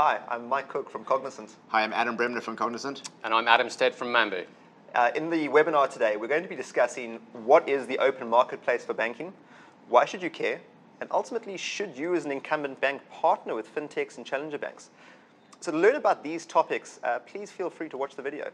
Hi, I'm Mike Cook from Cognizant. Hi, I'm Adam Bremner from Cognizant. And I'm Adam Stead from Mambu. Uh, in the webinar today, we're going to be discussing what is the open marketplace for banking, why should you care, and ultimately, should you as an incumbent bank partner with fintechs and challenger banks? So to learn about these topics, uh, please feel free to watch the video.